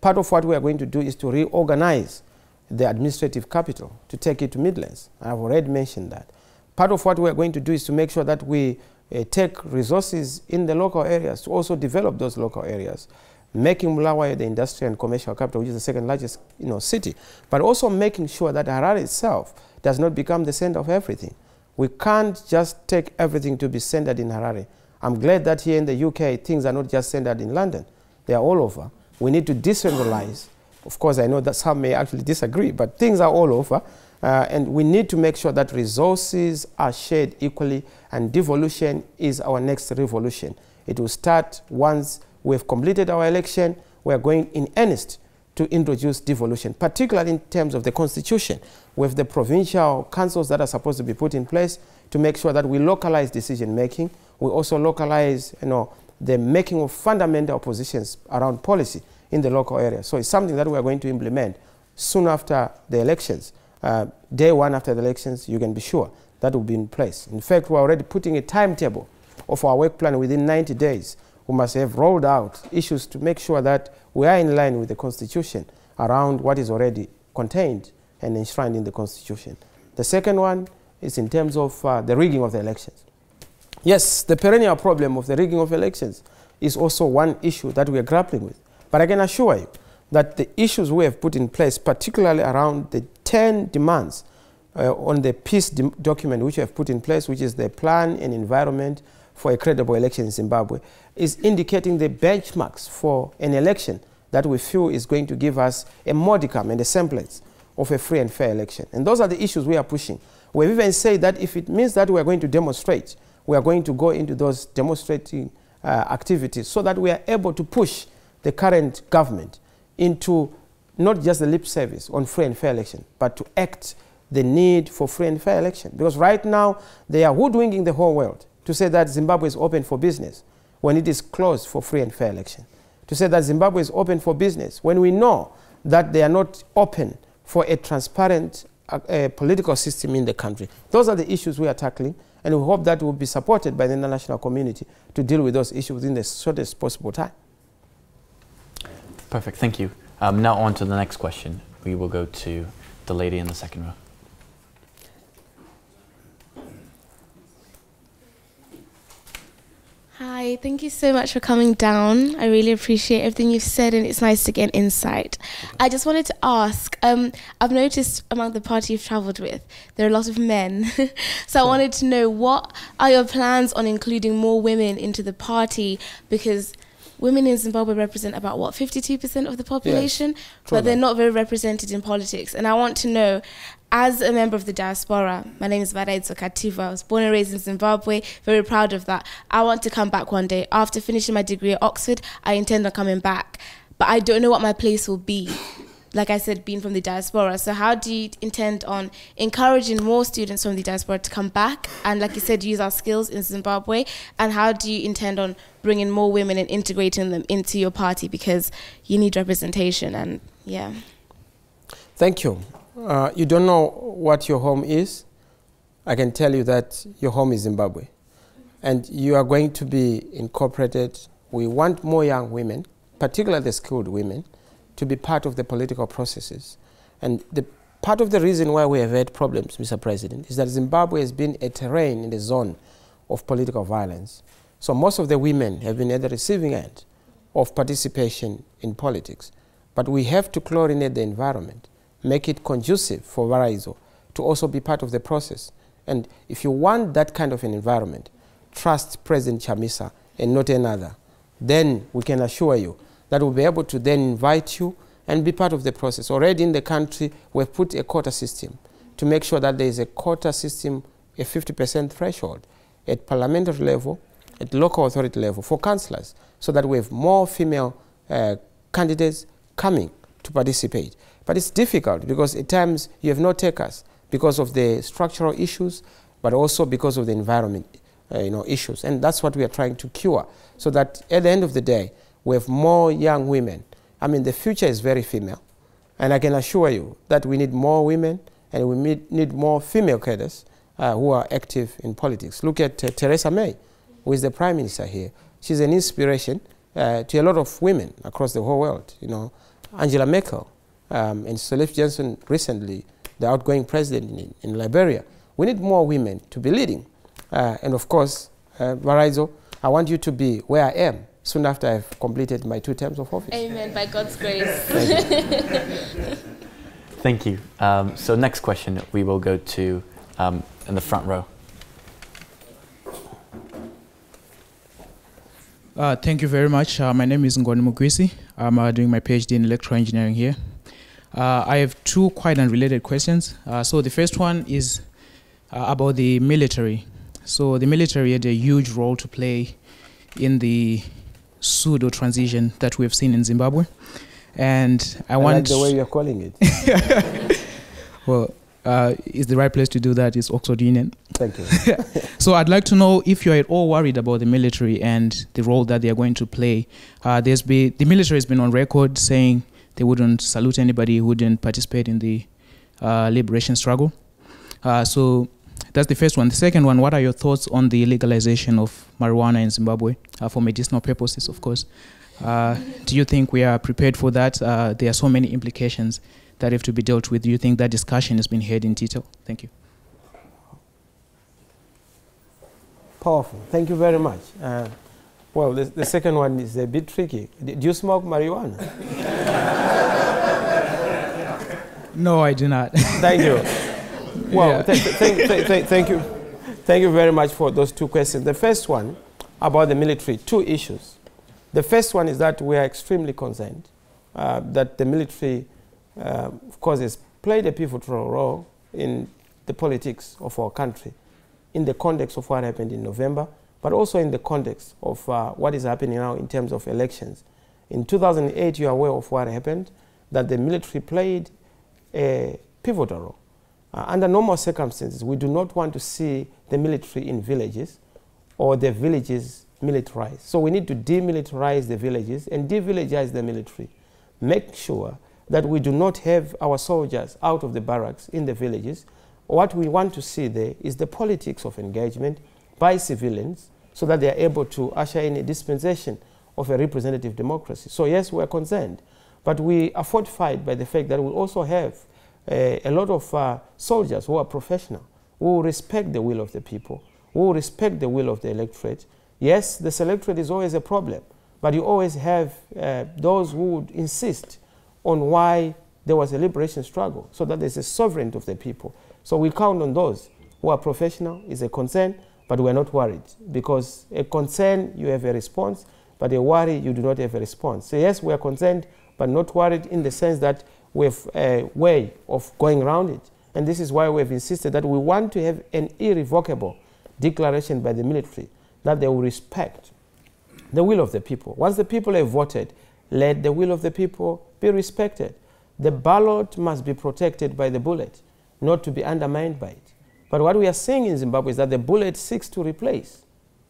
Part of what we are going to do is to reorganize the administrative capital to take it to Midlands. I've already mentioned that. Part of what we are going to do is to make sure that we uh, take resources in the local areas to also develop those local areas, making Bulawayo the industrial and commercial capital, which is the second largest you know, city, but also making sure that Harare itself does not become the center of everything. We can't just take everything to be centered in Harare. I'm glad that here in the UK, things are not just centered in London. They are all over. We need to decentralize. Of course, I know that some may actually disagree, but things are all over. Uh, and we need to make sure that resources are shared equally, and devolution is our next revolution. It will start once we have completed our election. We are going in earnest to introduce devolution, particularly in terms of the constitution, with the provincial councils that are supposed to be put in place to make sure that we localize decision making. We also localize, you know, the making of fundamental positions around policy in the local area. So it's something that we are going to implement soon after the elections. Uh, day one after the elections, you can be sure that will be in place. In fact, we're already putting a timetable of our work plan within 90 days. We must have rolled out issues to make sure that we are in line with the Constitution around what is already contained and enshrined in the Constitution. The second one is in terms of uh, the rigging of the elections. Yes, the perennial problem of the rigging of elections is also one issue that we are grappling with. But I can assure you that the issues we have put in place, particularly around the 10 demands uh, on the peace document which we have put in place, which is the plan and environment for a credible election in Zimbabwe, is indicating the benchmarks for an election that we feel is going to give us a modicum and a semblance of a free and fair election. And those are the issues we are pushing. We've even said that if it means that we are going to demonstrate we are going to go into those demonstrating uh, activities so that we are able to push the current government into not just the lip service on free and fair election, but to act the need for free and fair election. Because right now, they are hoodwinking the whole world to say that Zimbabwe is open for business when it is closed for free and fair election. To say that Zimbabwe is open for business when we know that they are not open for a transparent uh, political system in the country. Those are the issues we are tackling. And we hope that will be supported by the international community to deal with those issues within the shortest possible time. Perfect, thank you. Um, now on to the next question. We will go to the lady in the second row. Hi, thank you so much for coming down. I really appreciate everything you've said, and it's nice to get insight. I just wanted to ask um, I've noticed among the party you've traveled with, there are a lot of men. so I wanted to know what are your plans on including more women into the party? Because women in Zimbabwe represent about what 52% of the population, yes, but they're not very represented in politics. And I want to know as a member of the diaspora, my name is Varaidzo Kativa. I was born and raised in Zimbabwe, very proud of that. I want to come back one day. After finishing my degree at Oxford, I intend on coming back. But I don't know what my place will be. Like I said, being from the diaspora. So, how do you intend on encouraging more students from the diaspora to come back and, like you said, use our skills in Zimbabwe? And how do you intend on bringing more women and integrating them into your party? Because you need representation, and yeah. Thank you. Uh, you don't know what your home is, I can tell you that your home is Zimbabwe. And you are going to be incorporated. We want more young women, particularly the skilled women, to be part of the political processes. And the part of the reason why we have had problems, Mr. President, is that Zimbabwe has been a terrain in the zone of political violence. So most of the women have been at the receiving end of participation in politics. But we have to chlorinate the environment make it conducive for Varaidzo to also be part of the process. And if you want that kind of an environment, trust President Chamisa and not another. Then we can assure you that we'll be able to then invite you and be part of the process. Already in the country, we've put a quota system to make sure that there is a quota system, a 50% threshold at parliamentary level, at local authority level for councillors, so that we have more female uh, candidates coming to participate. But it's difficult because at times you have no takers because of the structural issues, but also because of the environment uh, you know, issues. And that's what we are trying to cure, so that at the end of the day, we have more young women. I mean, the future is very female. And I can assure you that we need more women and we need, need more female cadres uh, who are active in politics. Look at uh, Theresa May, who is the prime minister here. She's an inspiration uh, to a lot of women across the whole world. You know, Angela Merkel um, and Sirleaf Johnson recently, the outgoing president in, in, Liberia. We need more women to be leading. Uh, and of course, uh, Varaidzo, I want you to be where I am soon after I've completed my two terms of office. Amen, by God's grace. Thank you. Um, so next question we will go to um, in the front row. Uh, thank you very much. Uh, my name is Ngoni Mugwisi. I'm uh, doing my PhD in electrical engineering here. Uh, I have two quite unrelated questions. Uh, so the first one is uh, about the military. So the military had a huge role to play in the pseudo transition that we have seen in Zimbabwe. And I, I want like the way you're calling it. well, uh, is the right place to do that is Oxford Union. Thank you. so I'd like to know if you're at all worried about the military and the role that they are going to play. Uh, there's been the military has been on record saying they wouldn't salute anybody who didn't participate in the uh, liberation struggle. Uh, so that's the first one. The second one, what are your thoughts on the legalization of marijuana in Zimbabwe uh, for medicinal purposes, of course? Uh, do you think we are prepared for that? Uh, there are so many implications that have to be dealt with. Do you think that discussion has been had in detail? Thank you. Powerful. Thank you very much. Uh, well, the, the, second one is a bit tricky. Do you smoke marijuana? no, I do not. Thank you. Well, yeah. th th th th thank you. Thank you very much for those two questions. The first one about the military, two issues. The first one is that we are extremely concerned uh, that the military, uh, of course, has played a pivotal role in the politics of our country in the context of what happened in November, but also in the context of uh, what is happening now in terms of elections. In 2008, you are aware of what happened, that the military played a pivotal role. Uh, under normal circumstances, we do not want to see the military in villages or the villages militarized. So we need to demilitarize the villages and devillagize the military. Make sure that we do not have our soldiers out of the barracks in the villages. What we want to see there is the politics of engagement by civilians so that they are able to usher in a dispensation of a representative democracy. So yes, we are concerned, but we are fortified by the fact that we also have a lot of uh, soldiers who are professional, who respect the will of the people, who respect the will of the electorate. Yes, the electorate is always a problem, but you always have uh, those who would insist on why there was a liberation struggle, so that there's a sovereignty of the people. So we count on those who are professional, is a concern, but we're not worried, because a concern, you have a response, but a worry, you do not have a response. So yes, we are concerned, but not worried in the sense that we have a way of going around it. And this is why we have insisted that we want to have an irrevocable declaration by the military that they will respect the will of the people. Once the people have voted, let the will of the people be respected. The ballot must be protected by the bullet, not to be undermined by it. But what we are seeing in Zimbabwe is that the bullet seeks to replace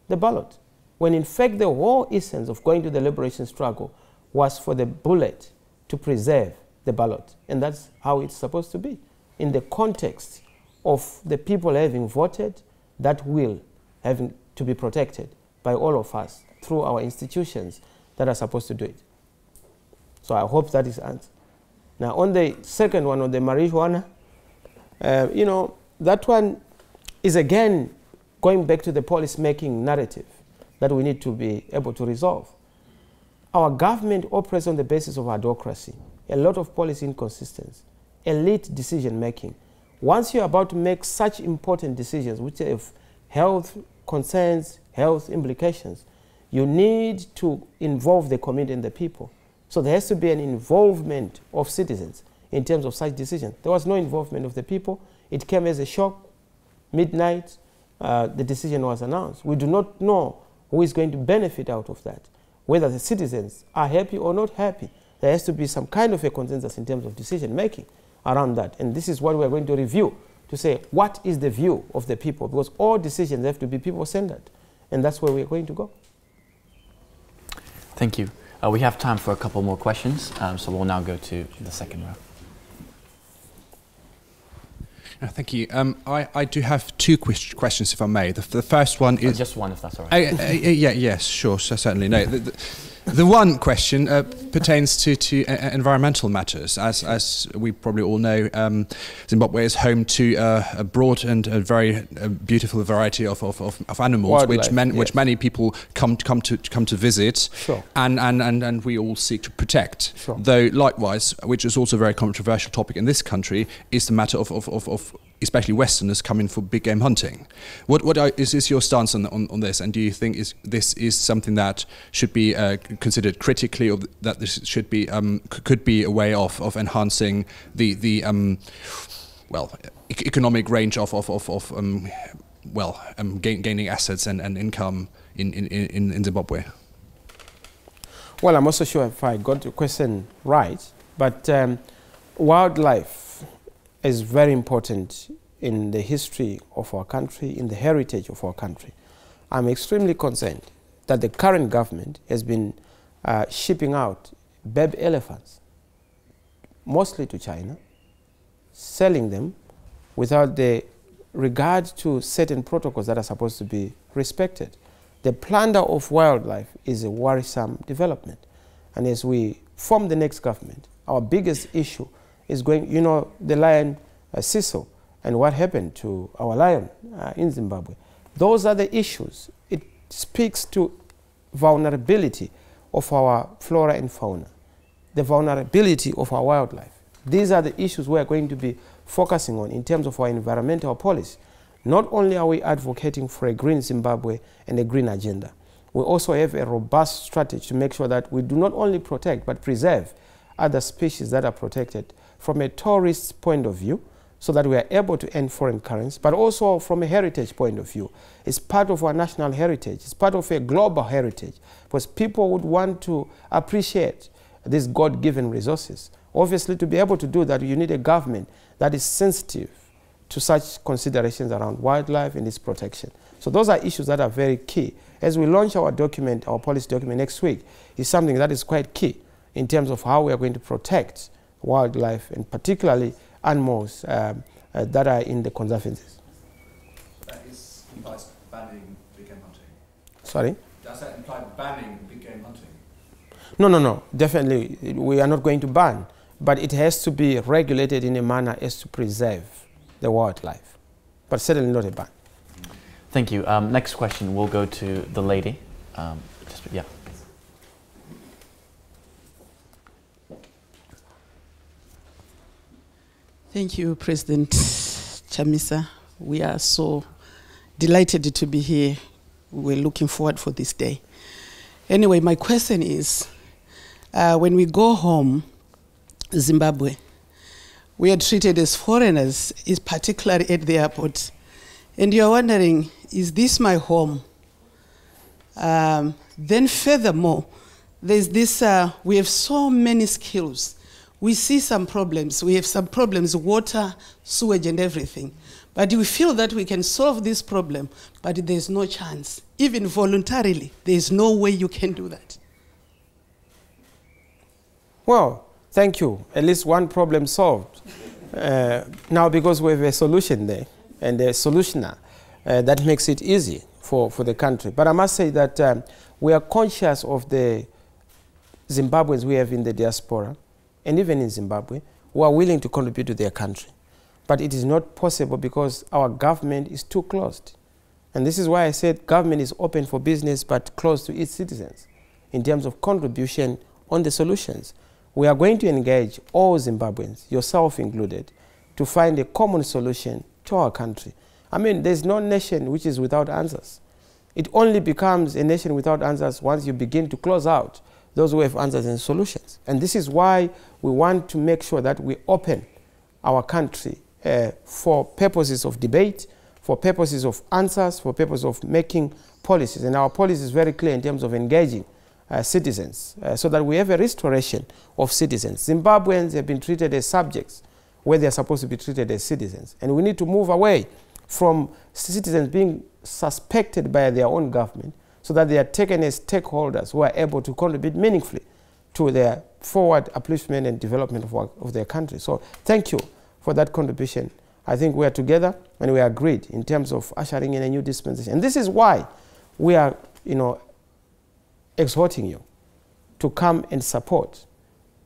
the ballot, when in fact the whole essence of going to the liberation struggle was for the bullet to preserve the ballot. And that's how it's supposed to be. In the context of the people having voted, that will having to be protected by all of us through our institutions that are supposed to do it. So I hope that is answered. Now, on the second one, on the marijuana, uh, you know, that one is again going back to the policy making narrative that we need to be able to resolve. Our government operates on the basis of autocracy a lot of policy inconsistency, elite decision making. Once you're about to make such important decisions, which have health concerns, health implications, you need to involve the community and the people. So there has to be an involvement of citizens in terms of such decisions. There was no involvement of the people. It came as a shock. Midnight, uh, the decision was announced. We do not know who is going to benefit out of that, whether the citizens are happy or not happy. There has to be some kind of a consensus in terms of decision making around that. And this is what we're going to review to say what is the view of the people because all decisions have to be people centered. And that's where we're going to go. Thank you. Uh, we have time for a couple more questions, um, so we'll now go to the second row. Uh, thank you. Um, I, I do have two questions, if I may. The, the first one uh, is just one, if that's all right. Uh, uh, yeah, yes, sure, so certainly. No, the, the, the one question uh, pertains to, to uh, environmental matters. As, as we probably all know, um, Zimbabwe is home to uh, a broad and a very uh, beautiful variety of, of, of, of animals, Wildlife, which, man, yes. which many people come to, come to, come to visit, Sure. and, and, and, and we all seek to protect. Sure. Though, likewise, which is also a very controversial topic in this country, is the matter of, of, of, of especially Westerners coming for big game hunting. What, what are, is, is your stance on, on, on this? And do you think is, this is something that should be uh, considered critically, or that this should be um, could be a way of, of enhancing the the um, well e- economic range of of, of, of um, well um, gain, gaining assets and, and income in, in, in, in Zimbabwe? Well, I'm also sure if I got the question right, but um, wildlife is very important in the history of our country, in the heritage of our country. I'm extremely concerned that the current government has been uh, shipping out baby elephants, mostly to China, selling them without the regard to certain protocols that are supposed to be respected. The plunder of wildlife is a worrisome development. And as we form the next government, our biggest issue is going, you know, the lion uh, Cecil and what happened to our lion uh, in Zimbabwe. Those are the issues. It speaks to vulnerability of our flora and fauna, the vulnerability of our wildlife. These are the issues we're going to be focusing on in terms of our environmental policy. Not only are we advocating for a green Zimbabwe and a green agenda, we also have a robust strategy to make sure that we do not only protect but preserve other species that are protected from a tourist point of view so that we are able to earn foreign currency, but also from a heritage point of view. It's part of our national heritage. It's part of a global heritage because people would want to appreciate these God-given resources. Obviously, to be able to do that, you need a government that is sensitive to such considerations around wildlife and its protection. So those are issues that are very key. As we launch our document, our policy document next week, is something that is quite key in terms of how we are going to protect wildlife and particularly animals um, uh, that are in the conservancies. That is implies banning big game hunting. Sorry? Does that imply banning big game hunting? No, no, no. Definitely, we are not going to ban, but it has to be regulated in a manner as to preserve the wildlife, but certainly not a ban. Thank you. Um, next question, we'll go to the lady. Um, just, yeah. Thank you, President Chamisa. We are so delighted to be here. We're looking forward for this day. Anyway, my question is uh, when we go home, Zimbabwe, we are treated as foreigners, is particularly at the airport. And you're wondering, is this my home? Um, then, furthermore, there's this, uh, we have so many skills. We see some problems. We have some problems, water, sewage, and everything. But we feel that we can solve this problem, but there's no chance. Even voluntarily, there's no way you can do that. Well, thank you. At least one problem solved. Uh, now, because we have a solution there and a solutioner, uh, that makes it easy for, for the country. But I must say that um, we are conscious of the Zimbabweans we have in the diaspora and even in Zimbabwe who are willing to contribute to their country. But it is not possible because our government is too closed. And this is why I said government is open for business but closed to its citizens in terms of contribution on the solutions. We are going to engage all Zimbabweans, yourself included, to find a common solution to our country. I mean, there's no nation which is without answers. It only becomes a nation without answers once you begin to close out those who have answers and solutions. And this is why we want to make sure that we open our country uh, for purposes of debate, for purposes of answers, for purposes of making policies. And our policy is very clear in terms of engaging uh, citizens uh, so that we have a restoration of citizens. Zimbabweans have been treated as subjects where they are supposed to be treated as citizens. And we need to move away from citizens being suspected by their own government so that they are taken as stakeholders who are able to contribute meaningfully to their forward upliftment and development of, of their country. So thank you for that contribution. I think we are together and we are agreed in terms of ushering in a new dispensation. And this is why we are, you know, exhorting you to come and support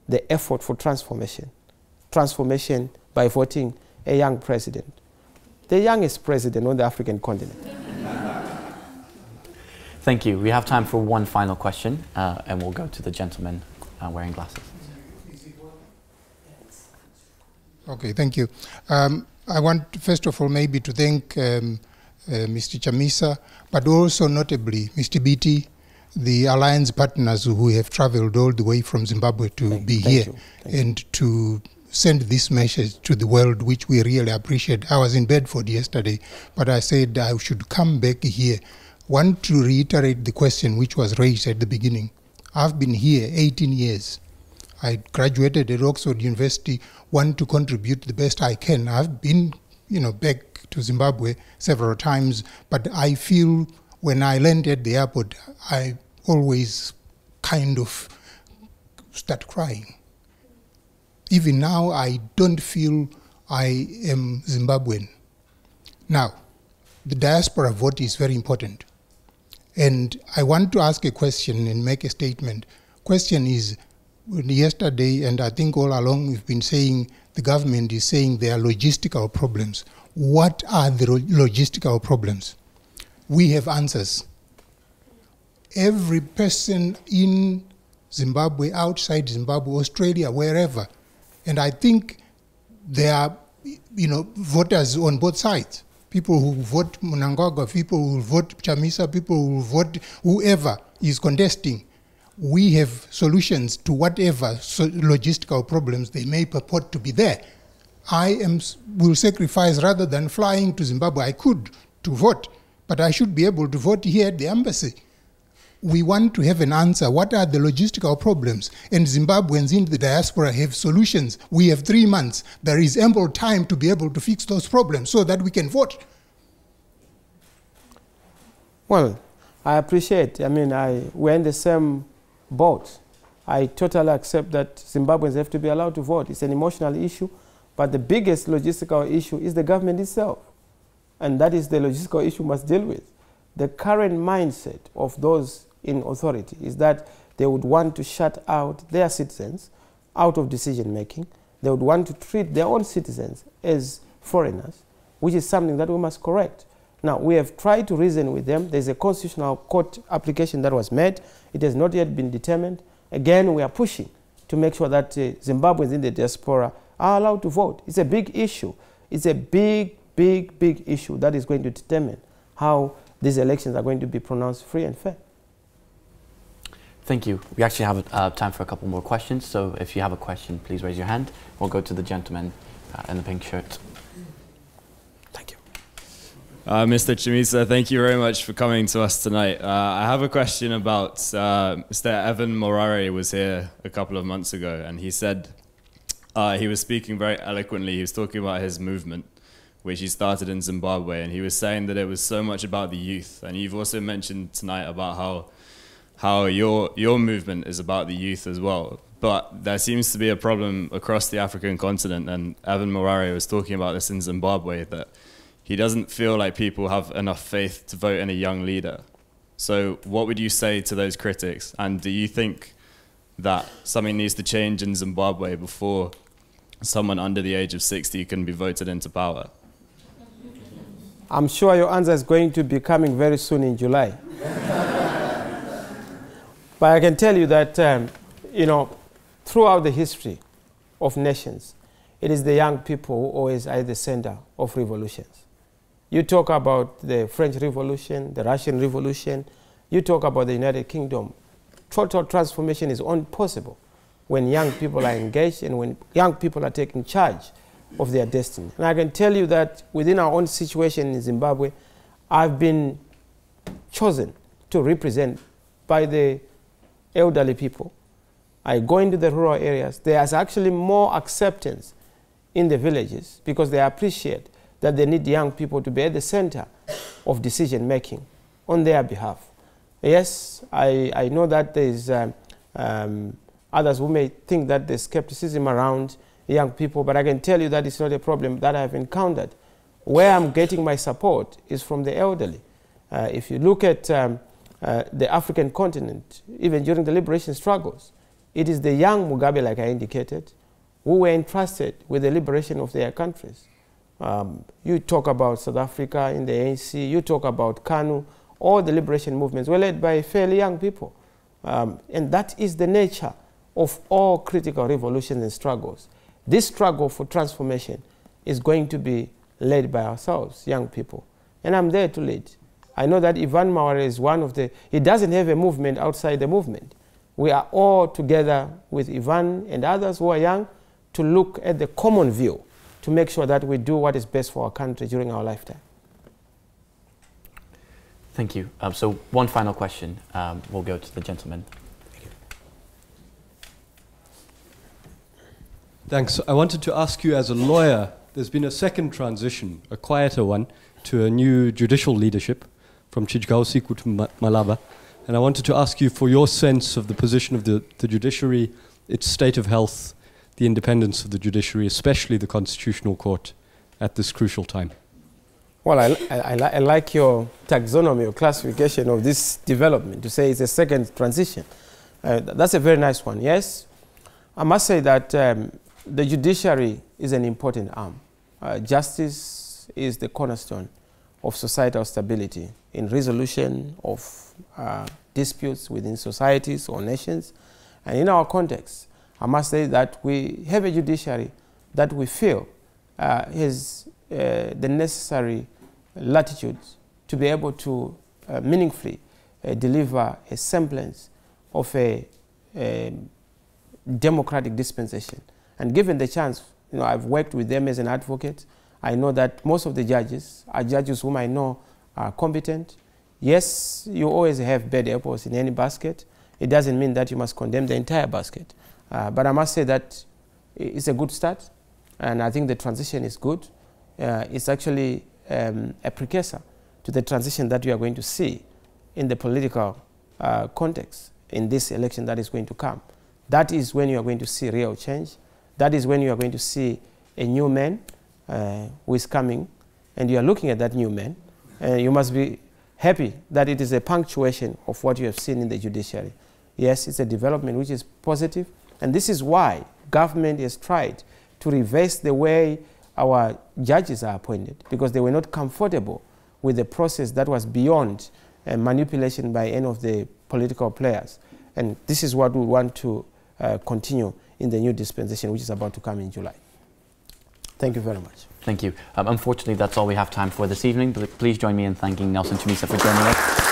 the effort for transformation. Transformation by voting a young president, the youngest president on the African continent. Thank you. We have time for one final question, uh, and we'll go to the gentleman uh, wearing glasses. Okay, thank you. Um, I want, first of all, maybe to thank um, uh, Mr. Chamisa, but also notably Mr. Biti, the alliance partners who have traveled all the way from Zimbabwe to thank, be here and you. to send this message to the world, which we really appreciate. I was in Bedford yesterday, but I said I should come back here. Want to reiterate the question which was raised at the beginning. I've been here 18 years. I graduated at Oxford University, want to contribute the best I can. I've been, you know, back to Zimbabwe several times, but I feel when I land at the airport, I always kind of start crying. Even now, I don't feel I am Zimbabwean. Now, the diaspora vote is very important. And I want to ask a question and make a statement. Question is, yesterday, and I think all along we've been saying the government is saying there are logistical problems. What are the logistical problems? We have answers. Every person in Zimbabwe, outside Zimbabwe, Australia, wherever, and I think there are, you know, voters on both sides. People who vote Mnangagwa, people who vote Chamisa, people who vote whoever is contesting we have solutions to whatever logistical problems they may purport to be there. I am, will sacrifice rather than flying to Zimbabwe. I could to vote, but I should be able to vote here at the embassy. We want to have an answer. What are the logistical problems? And Zimbabweans in the diaspora have solutions. We have three months. There is ample time to be able to fix those problems so that we can vote. Well, I appreciate. I mean, I, we're in the same boat. I totally accept that Zimbabweans have to be allowed to vote. It's an emotional issue, but the biggest logistical issue is the government itself. And that is the logistical issue we must deal with. The current mindset of those in authority is that they would want to shut out their citizens out of decision making. They would want to treat their own citizens as foreigners, which is something that we must correct. Now, we have tried to reason with them. There's a constitutional court application that was made. It has not yet been determined. Again, we are pushing to make sure that uh, Zimbabweans in the diaspora are allowed to vote. It's a big issue. It's a big, big, big issue that is going to determine how these elections are going to be pronounced free and fair. Thank you. We actually have uh, time for a couple more questions. So if you have a question, please raise your hand. We'll go to the gentleman uh, in the pink shirt. Thank you. Uh, Mr. Chamisa, thank you very much for coming to us tonight. Uh, I have a question about uh, Mr. Evan Mawarire was here a couple of months ago, and he said uh, he was speaking very eloquently. He was talking about his movement, which he started in Zimbabwe, and he was saying that it was so much about the youth. And you've also mentioned tonight about how how your your movement is about the youth as well. But there seems to be a problem across the African continent, and Evan Mawarire was talking about this in Zimbabwe that he doesn't feel like people have enough faith to vote in a young leader. So, what would you say to those critics? And do you think that something needs to change in Zimbabwe before someone under the age of 60 can be voted into power? I'm sure your answer is going to be coming very soon in July. but I can tell you that, um, you know, throughout the history of nations, it is the young people who always are the center of revolutions. You talk about the French Revolution, the Russian Revolution, you talk about the United Kingdom. Total transformation is impossible when young people are engaged and when young people are taking charge of their destiny. And I can tell you that within our own situation in Zimbabwe, I've been chosen to represent by the elderly people. I go into the rural areas, there's actually more acceptance in the villages because they appreciate that they need young people to be at the center of decision making on their behalf. Yes, I, I know that there's um, um, others who may think that there's skepticism around young people, but I can tell you that it's not a problem that I've encountered. Where I'm getting my support is from the elderly. Uh, if you look at um, uh, the African continent, even during the liberation struggles, it is the young Mugabe, like I indicated, who were entrusted with the liberation of their countries. Um, you talk about South Africa in the ANC, you talk about KANU, all the liberation movements were led by fairly young people. Um, and that is the nature of all critical revolutions and struggles. This struggle for transformation is going to be led by ourselves, young people. And I'm there to lead. I know that Ivan Mawarire is one of the, he doesn't have a movement outside the movement. We are all together with Ivan and others who are young to look at the common view to make sure that we do what is best for our country during our lifetime. Thank you. Um, so one final question. Um, we'll go to the gentleman. Thank you. Thanks. I wanted to ask you as a lawyer, there's been a second transition, a quieter one, to a new judicial leadership from Chidyausiku to Malaba. And I wanted to ask you for your sense of the position of the, the judiciary, its state of health, the independence of the judiciary, especially the Constitutional Court, at this crucial time. Well, I, I, I, like your taxonomy or classification of this development to say it's a second transition. Uh, that's a very nice one. Yes, I must say that um, the judiciary is an important arm. Uh, justice is the cornerstone of societal stability in resolution of uh, disputes within societies or nations. And in our context, I must say that we have a judiciary that we feel uh, has uh, the necessary latitude to be able to uh, meaningfully uh, deliver a semblance of a, a democratic dispensation. And given the chance, you know, I've worked with them as an advocate. I know that most of the judges are judges whom I know are competent. Yes, you always have bad apples in any basket. It doesn't mean that you must condemn the entire basket. Uh, but I must say that it's a good start, and I think the transition is good. Uh, it's actually um, a precursor to the transition that you are going to see in the political uh, context in this election that is going to come. That is when you are going to see real change. That is when you are going to see a new man who is coming, and you are looking at that new man, and you must be happy that it is a punctuation of what you have seen in the judiciary. Yes, it's a development which is positive, and this is why government has tried to reverse the way our judges are appointed, because they were not comfortable with the process that was beyond uh, manipulation by any of the political players. And this is what we want to uh, continue in the new dispensation, which is about to come in July. Thank you very much. Thank you. Um, unfortunately, that's all we have time for this evening, but please join me in thanking Nelson Chamisa for joining us.